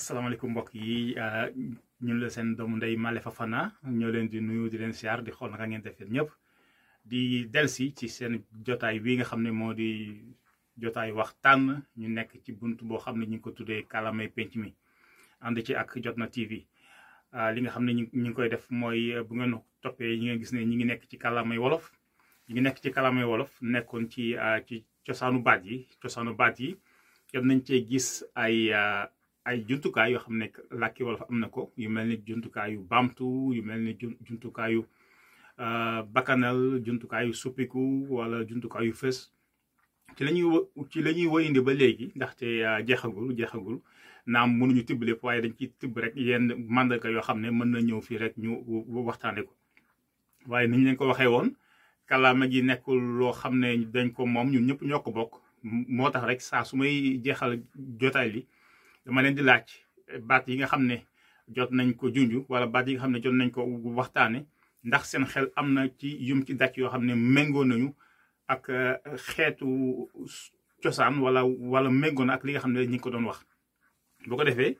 asalaamaaleykum mbokk yi ah, ñun la seen doomu ndey Male Fafana ñoo leen di nuyu di leen siyaar di xool naka ngeen def yéen ñëpp di delsi ci seen jotaay wi nga xam ne moo di jotaay waxtaan ñu nekk ci bunt boo xam ne ñu ngi ko tuddee kàllaamay penc mi ànd ci ak Jotna TV ah, li nga xam ne ñu ngi koy def mooy eh, bu ngeen toppee ñi nga gis ne ñi ngi nekk ci kàllaamay wolof ñi ngi nekk ci kàllaamay wolof nekkoon ci ah, ci cosaanu baat yi cosaanu baat yi jot nañ cee gis ay ah, ay jumtukaay yoo xam ne làkki wolof am na ko yu mel ni jumtukaayu baamtu yu mel ni jumtukaayu bakkanal jumtukaayu suppiku wala jumtukaayu fës ci la ñuy wa ci la ñuy wayindi ba léegi ndaxte euh, jeexagul jeexagul naam mënuñu tibb lépp waaye dañ ciy tibb rek yenn mandarga yoo xam ne mën na ñëw fii rek ñu waxtaane ko waaye ni ñu leen ko waxee woon kàllaama gi nekkul loo xam ne dañ ko moom ñun ñëpp ñoo ko bokk moo tax rek saa su may jeexal jotaay li dama leen di laaj baat yi nga xam ne jot nañ ko junj wala baat yi nga xam ne jot nañ ko waxtaane ndax seen xel am na ci yum ci daj yoo xam ne méngoo nañu ak xeetu cosaan wala wala méngoo na ak li nga xam ne ñi ngi ko doon wax bu ko defee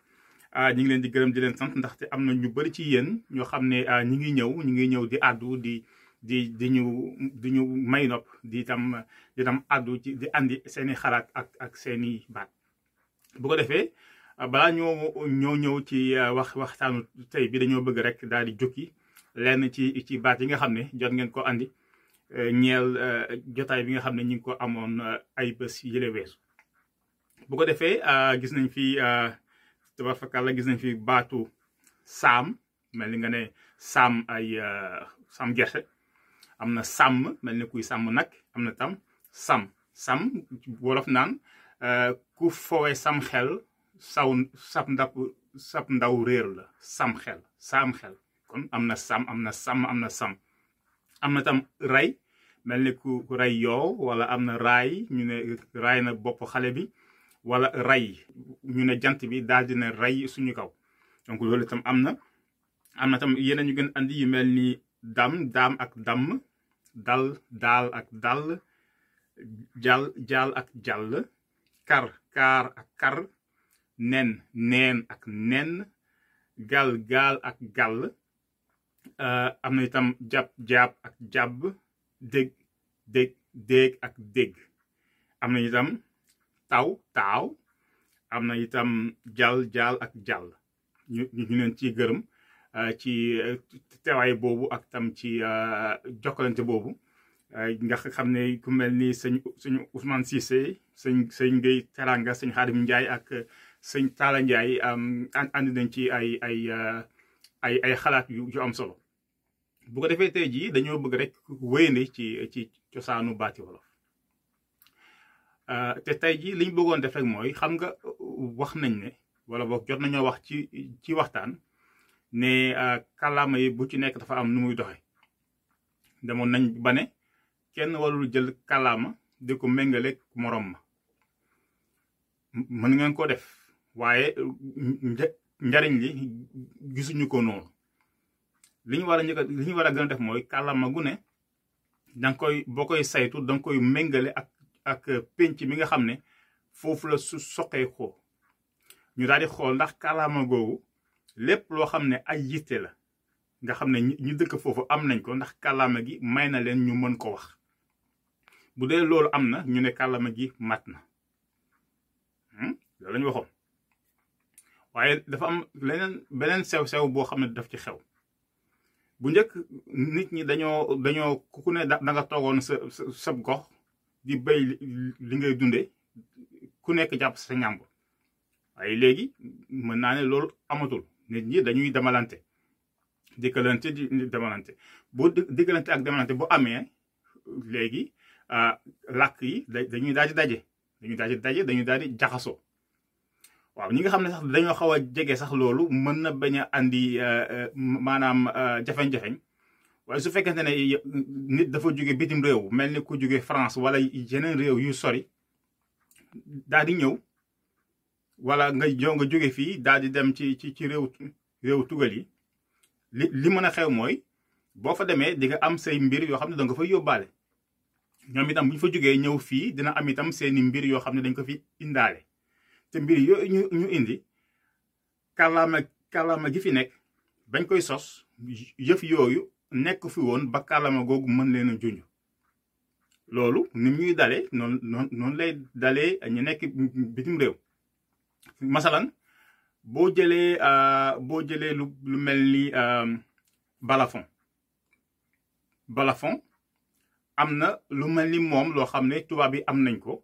ah ñu ngi leen di gërëm di leen sant ndaxte am na ñu bëri ci yéen ñoo xam ne ah, ñi ngi ñëw ñi ngi ñëw di àddu di di di ñu di ñu may nopp di tam di tam àddu ci di andi seeni xalaat ak ak seeni baat bu ko defee balaa ñoo ñoo ñëw ci euh, wax waxtaanu tey bi dañoo bëgg rek daal di jukki lenn ci ci baat yi nga xam ne jot ngeen ko andi euh, ñeel euh, jotaay bi nga xam ne ñu ngi ko amoon ay bés yële weesu bu ko defee gis nañ fi tabarfakàlla gis nañ fi baatu saam mel ni nga ne sàmm ay euh, sàmm gerte am na sàmm mel ni kuy sàmm nag am na tam sàmm sàmm wolof naan euh, ku fowee sam xel saw sab ndab sab ndaw réer la sam xel sam xel kon am na sàmm am na sàmm am na sàmm am na tam ray mel ni ku ray yoow wala am na raay ñu ne raay na bopp xale bi wala ray ñu ne jant bi daal dina ray suñu kaw donc loolu tam am na am na tam yeneen ñu gën andi yu mel ni dam daam ak damm dal daal ak dal jal jal ak jàll kar kaar ak kar nen neen ak nen gal gaal ak gàll am na itam jàpp jàpp ak jàbb dégg dégg dégg ak dégg am na itam taw taaw am na itam jàll jàll ak jàll ñu ñu leen ciy gërëm ci teewaay boobu ak tam ci jokkalante boobu nga xam ne ku mel ni sëñ suñu Ousmane Cissé sëñ sëñ Gueye Teranga sëñ Xaadim Ndiaye ak sëñ Talla Ndiaye ànd nañ ci ay ay ay ay xalaat yu yu am solo bu ko defee tey jii dañoo bëgg rek wéyandi ci ci cosaanu baati wolof te tey jii liñ bëggoon def rek mooy xam nga wax nañ ne wala boog jot nañoo wax ci ci waxtaan ne kàllaama yi bu ci nekk dafa am nu muy doxe demoon nañ ba ne kenn warul jël kàllaama di ko méngale moroom ma mën ngeen ko def waaye njariñ li gisuñu ko noonu li ñu war a njëkk li ñu war a gën a def mooy kàllaama gu ne danga koy boo koy saytu danga koy méngale ak ak pénc mi nga xam ne foofu la su soqee ko ñu daal di xool ndax kàllaama googu lépp loo xam ne ay yitte la nga xam ne ñu dëkk foofu am nañ ko ndax kàllaama gi may na leen ñu mën ko wax bu dee loolu am na ñu ne kàllaama gi mat na hmm? loolu la ñu waxoon waaye dafa am leneen beneen sew-sew boo xam ne daf ci xew bu njëkk nit ñi dañoo dañoo ku ne da nga toogoon sa sab gox di béy li ngay dunde ku nekk jàpp sa ñàmb waaye léegi mën naa ne loolu amatul nit ñi dañuy demalante dikkalante di demalante boo dikkalante ak demalante bu amee léegi ah, làkk yi dañuy daal di daje dañuy daal di daje dañuy daal di jaxasoo waaw ñi nga xam ne sax dañoo xaw a jege sax loolu mën na bañ a andi euh, euh, maanaam euh, jafeñ-jafeñ waaye su fekkente ne nit dafa jóge bitim réew mel ni ku jóge France wala yeneen réew yu sori daal di ñëw wala nga jow nga jóge fii daal di dem ci ci ci réew réew tugal yi li li mën a xew mooy boo fa demee di nga am say mbir yoo xam ne da nga fa yóbbaale ñoom itam bu ñu fa jógee ñëw fii dina am itam seeni mbir yoo xam ne dañ ko fi indaale te mbir yooyu ñu ñu indi kàllaama kàllaama gi fi nekk bañ koy sos yëf yooyu nekk fi woon ba kàllaama googu mën leen a junj loolu ni ñuy dalee noonu noonu lay dalee ñu nekk bitim réew masalan boo jëlee boo jëlee lu lu mel ni balafon balafon am na lu mel ni moom loo xam ne tubaab yi am nañ ko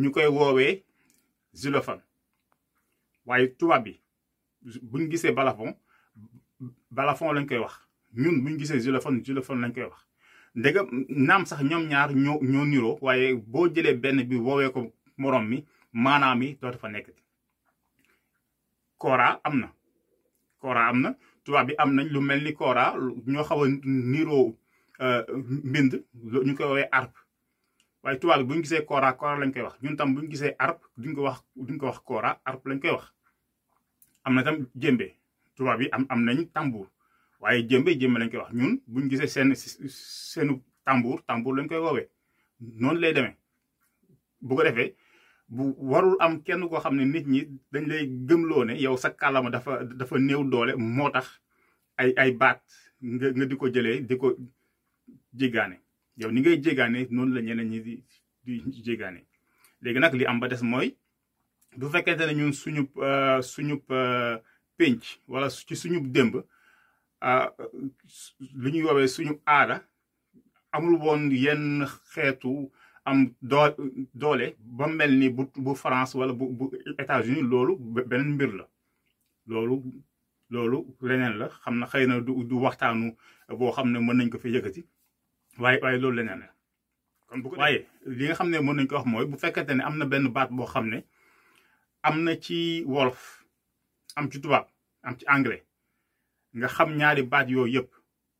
ñu koy woowee xylophone waaye tubaab yi buñ gisee balafon balafon lañ koy wax ñun buñ gisee xylophone xylophone lañ koy wax ndegam naam sax ñoom ñaar ñoo ñoo niroo waaye boo jëlee benn bi woowee ko moroom mi maanaam mi dootu fa nekk kora am na kora am na tubaab bi am nañ lu mel ni kora ñoo xaw a niroo mbind ñu koy woowee arp waaye tubaab bi bu ñu gisee kora kora lañ koy wax ñun tam bu ñu gisee arp duñ ko wax duñ ko wax kora arp lañ koy wax am na tam jëmbe tubaab yi am am nañ tambour waaye jëmbe jëmbe lañ koy wax ñun bu ñu gisee seen seenu tambour tambour lañ koy woowee noonu lay demee bu ko defee bu warul am kenn koo xam ne nit ñi dañ lay gëmloo ne yow sa kàllaama dafa dafa néew doole moo tax ay ay baat nga nga di ko jëlee di ko jéggaane yow ni ngay jégaane noonu la ñeneen ñi di di jégaane léegi nag li am ba des mooy bu fekkente ne ñun suñu suñu pénc wala ci suñu démb lu ñuy woowee suñu aada amul woon yenn xeetu am doo doole ba mel ni bu bu France wala bu bu États-Unis loolu beneen mbir la loolu loolu leneen la xam na xëy na du du waxtaanu boo xam ne mën nañ ko fi yëkkati waaye waaye loolu leneen la kon bu ko waaye li nga xam ne mën nañ ko wax mooy bu fekkente ne am na benn baat boo xam ne am na ci wolof am ci tubaab am ci anglais nga xam ñaari baat yooyu yëpp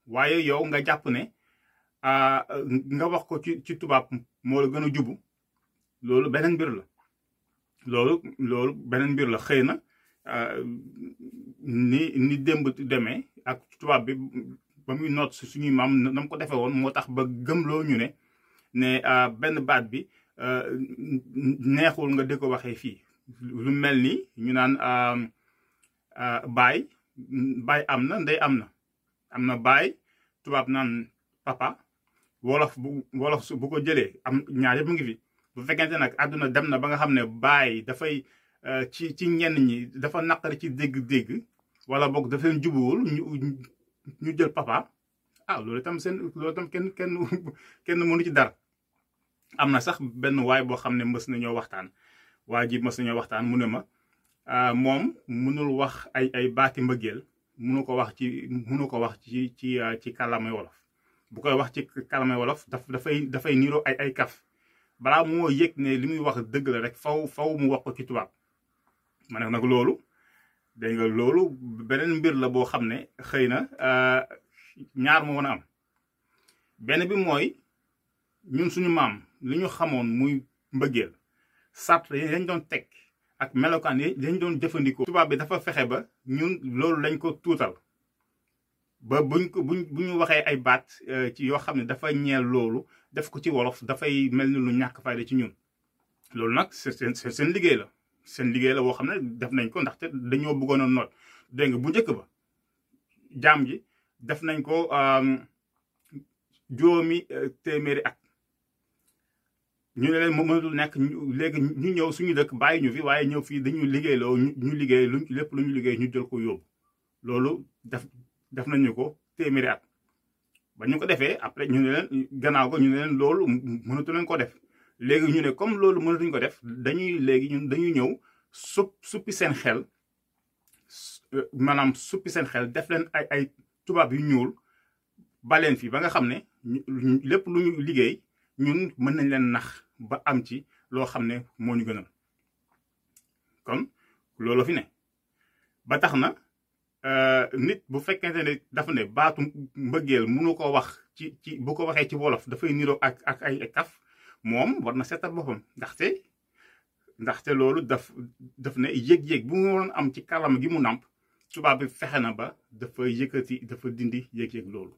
waaye yow nga jàpp ne ah, nga wax ko ci ci tubaab moo la gën a jubu loolu beneen mbir la loolu loolu beneen mbir la xëy na euh, ni ni démb demee ak tubaab bi ba muy noot si suñuy maam na mu ko defee woon moo tax ba gëmloo ñu ne ne euh, benn baat bi euh, neexul nga di ko waxee fii lu mel ni ñu naan baay baay am na ndey am na am na baay tubaab naan papa wolof bu wolof su bu ko jëlee am ñaar yëpp mu ngi fi bu fekkente nag àdduna dem na ba nga xam ne baay dafay ci ci ñenn ñi dafa naqari ci dégg-dégg wala boog dafa leen jubuwul ñu ñu jël papa ah loolu itam seen loolu itam kenn kenn kenn mënu ci dara am na sax benn waay boo xam ne mës nañoo waxtaan waa ji mës nañoo waxtaan mu ne ma ah, moom mënul wax ay ay baati mbëggeel mënu ko wax ci mënu ko wax ci ci ah, ci kàllaamay wolof bu koy wax ci kàllaamay wolof daf dafay dafay niiroo ay ay kaf balaa moo yëg ne li muy wax dëgg la rek faw faw mu wax ko ci tubaab ma ne nag loolu dégg nga loolu beneen mbir la boo xam ne xëy na ah, ñaar moo mën a am benn bi mooy ñun suñu maam li ñu xamoon muy mbëggeel sart yi lañ doon teg ak melokaan yi lañ doon jëfandikoo. tubaab bi dafa fexe ba ñun loolu lañ ko tuutal ba buñ ko buñ bu ñu waxee ay baat ci yoo xam ne dafa ñeel loolu def ko ci wolof dafay mel ni lu ñàkk fayda ci ñun. loolu nag seen seen liggéey la seen liggéey la boo xam ne def nañ ko ndaxte dañoo bëggoon a noot dégg nga bu njëkk ba jaam gi def nañ ko juróomi téeméeri at ñu ne leen moom mënatul nekk léegi ñu ñëw suñu dëkk bàyyi ñu fi waaye ñëw fii dañu liggéey loo ñu liggéey lu lépp lu ñu liggéey ñu jël ko yóbbu loolu def def nañu ko téeméeri at ba ñu ko defee après ñu ne leen gannaaw ko ñu ne leen loolu mënatu leen ko def léegi ñu ne comme loolu mënatuñ ko def dañuy léegi ñun dañuy ñëw sup suppi seen xel euh, maanaam suppi seen xel def leen ay ay tubaab yu ñuul baleen fi ba nga xam ne lépp lu ñu liggéey ñun mën nañ leen nax ba am ci loo xam ne moo ñu gënal kon loolu fi ne ba tax na euh, nit bu fekkente ne dafa ne baatu mbëggeel mënu ko wax ci ci bu ko waxee ci wolof dafay niroo ak ak ay kaf moom war na seetal boppam ndaxte ndaxte loolu daf daf ne yëg-yëg bu mu waroon am ci kàllaama gi mu nàmp tubaab bi fexe na ba dafa yëkkati dafa dindi yëg-yëg loolu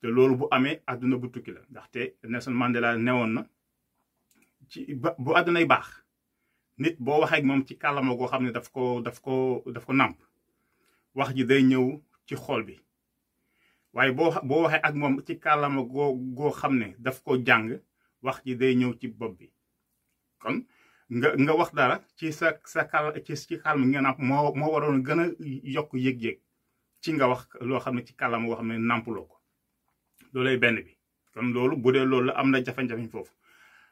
te loolu bu amee àdduna bu tukki la ndaxte Nelson Mandela newoon na ci ba bu àddunay baax nit boo waxee ak moom ci kàllaama goo xam ne daf ko daf ko daf ko nàmp wax ji day ñëw ci xol bi waaye boo boo waxee ak moom ci kàllaama goo goo xam ne daf ko jàng wax ji day ñëw ci bopp bi kon nga nga wax dara ci sa sa kal ci ci kàllaama nga nàmp moo moo waroon gën a yokk yëg-yëg ci nga wax loo xam ne ci kàllaama woo xam ne nàmpuloo ko loolay benn bi kon loolu bu dee loolu am na jafe-jafe foofu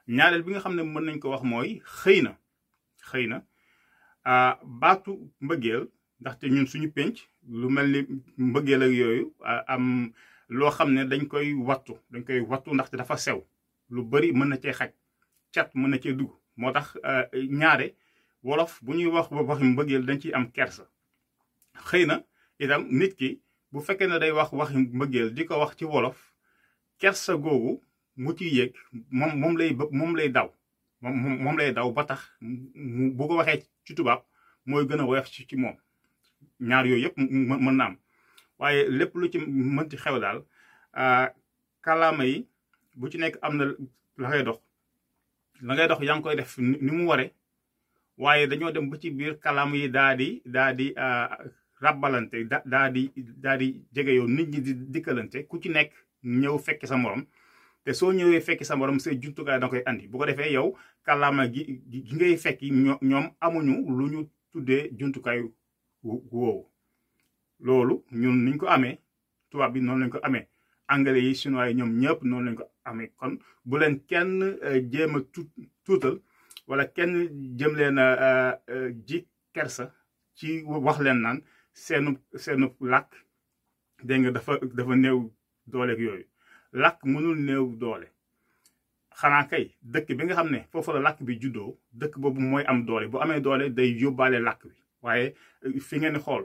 ñaareel bi nga xam ne mën nañ ko wax mooy xëy na xëy na ah, baatu mbëggeel ndaxte ñun suñu penc lu mel ni mbëggeel ak yooyu ah, am loo xam ne dañ koy wattu dañ koy wattu ndaxte dafa sew lu bari mën na cee xaj cat mën na cee dugg moo tax euh, ñaare wolof bu ñuy wax waxi mbëggeel dañ ciy am kersa xëy na itam nit ki bu fekkee ne day wax waxi mbëggeel di ko wax ci wolof kersa googu mu ci yéeg moom moom lay moom lay daw moom moom lay daw ba tax mu bu ko waxee ci tubaab mooy gën a woyof ci ci moom ñaar yooyu yëpp mën na am waaye lépp lu ci mënti xew daal euh, kàllaama yi bu ci nekk am na la ngay dox la ngay dox yaa ngi koy def ni mu ware waaye dañoo dem ba ci biir kàllaama yi daa di daa di ah, rabbalante da daa di daa di jege yow nit ñi di dikkalante ku ci nekk ñëw fekk sa morom te soo ñëwee fekki sa morom say jumtukaay da koy andi bu ko defee yow kàllaama gi gi ngay fekki ñoom amuñu lu ñu tuddee jumtukaay woowu loolu ñun niñ ko amee tubaab bi noonu lañ ko amee anglais yi chinois yi ñoom ñëpp noonu lañ ko amee kon bu leen kenn jéem a tuutal wala kenn jëm leen a ji kersa ci wax leen naan seenu seenu làkk dégg nga dafa dafa néew doole ak yooyu làkk mënul néew doole xanaa kay dëkk bi nga xam ne foofu la làkk bi juddoo dëkk boobu mooy am doole bu amee doole day yóbbaale làkk bi waaye euh, fi ngeen xool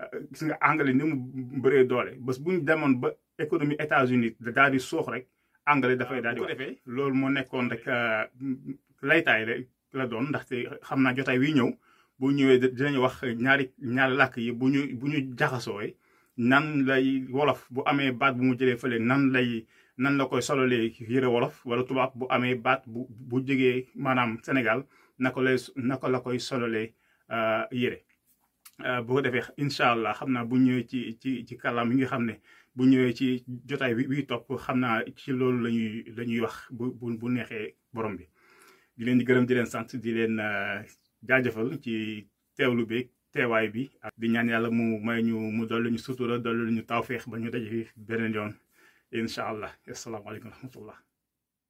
euh, gis nga anglais ni mu bëree doole bés bu ñu demoon ba économie États-Unis daal di soox rek anglais dafay daal di ko defee loolu moo nekkoon rek euh, laytaay la la doon ndaxte xam naa jotaay wi ñëw bu ñëwee dinañu wax ñaari ñaari làkk yi bu ñu bu ñu jaxasooy nan lay wolof bu amee baat bu mu jëlee fële nan lay nan la koy sololee yëre wolof wala tubaab bu amee baat bu bu jógee maanaam Sénégal naka lay naka la koy sololee euh, yëre euh, bu ko defee incha allah xam naa bu ñëwee ci ci ci kàllaam yi nga xam ne bu ñëwee ci jotaay bi bi topp xam naa ci loolu la ñuy la ñuy wax bu bu bu neexee borom bi di leen di gërëm di leen sant di leen euh, jaajëfal ci teewlu beeg teewaay bi ak di ñaan yàlla mu may ñu mu dolli ñu sutura dolli ñu tawféex ba ñu daje beneen yoon incha allah asalaamaaleykum wa rahmatullah